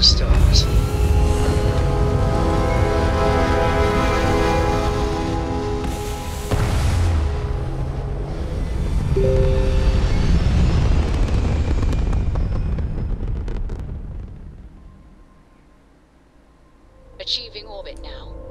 the stars. Achieving orbit now.